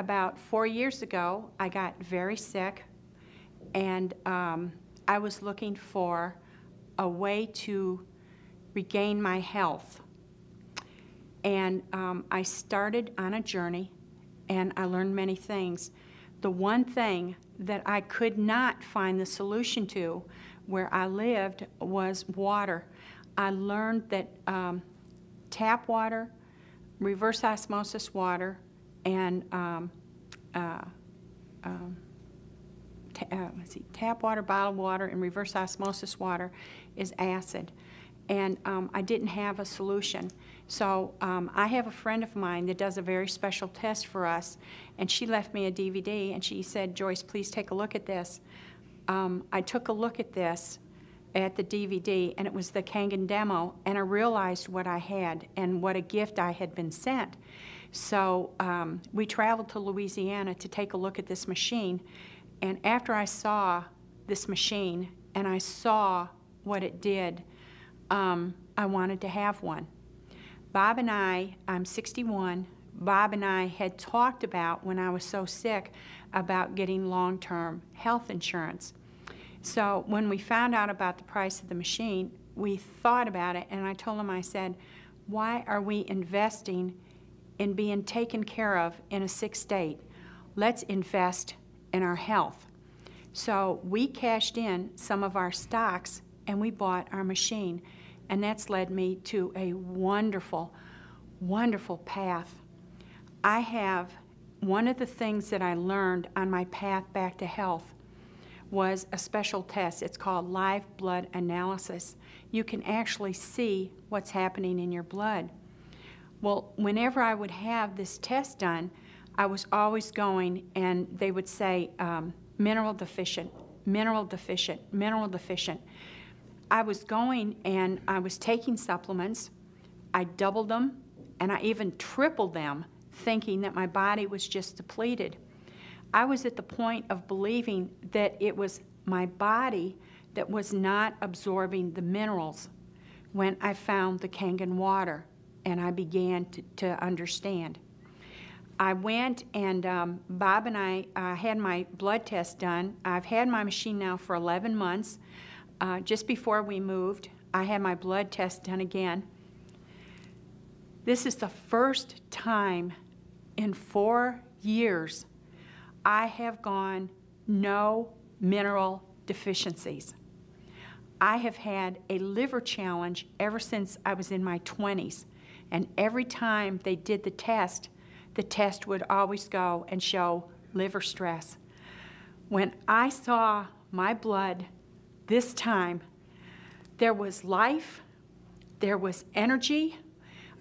About four years ago, I got very sick, and um, I was looking for a way to regain my health. And um, I started on a journey, and I learned many things. The one thing that I could not find the solution to where I lived was water. I learned that um, tap water, reverse osmosis water, and um, uh, um, ta- uh, let's see, tap water, bottled water, and reverse osmosis water is acid. And um, I didn't have a solution. So um, I have a friend of mine that does a very special test for us, and she left me a DVD, and she said, Joyce, please take a look at this. Um, I took a look at this at the DVD, and it was the Kangen demo, and I realized what I had and what a gift I had been sent. So um, we traveled to Louisiana to take a look at this machine, and after I saw this machine and I saw what it did, um, I wanted to have one. Bob and I, I'm 61, Bob and I had talked about when I was so sick about getting long term health insurance. So when we found out about the price of the machine, we thought about it, and I told him, I said, Why are we investing in being taken care of in a sick state? Let's invest in our health. So we cashed in some of our stocks and we bought our machine. And that's led me to a wonderful, wonderful path. I have one of the things that I learned on my path back to health was a special test. It's called live blood analysis. You can actually see what's happening in your blood. Well, whenever I would have this test done, I was always going and they would say um, mineral deficient, mineral deficient, mineral deficient. I was going and I was taking supplements. I doubled them and I even tripled them, thinking that my body was just depleted. I was at the point of believing that it was my body that was not absorbing the minerals when I found the Kangen water and I began to, to understand. I went and um, Bob and I uh, had my blood test done. I've had my machine now for 11 months. Uh, just before we moved, I had my blood test done again. This is the first time in four years I have gone no mineral deficiencies. I have had a liver challenge ever since I was in my 20s. And every time they did the test, the test would always go and show liver stress. When I saw my blood this time, there was life, there was energy.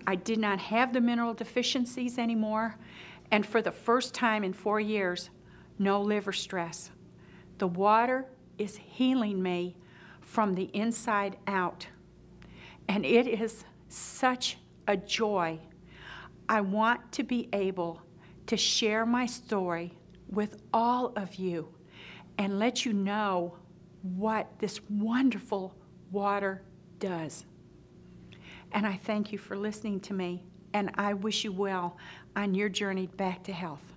I did not have the mineral deficiencies anymore. And for the first time in four years, no liver stress. The water is healing me from the inside out. And it is such a joy. I want to be able to share my story with all of you and let you know what this wonderful water does. And I thank you for listening to me, and I wish you well on your journey back to health.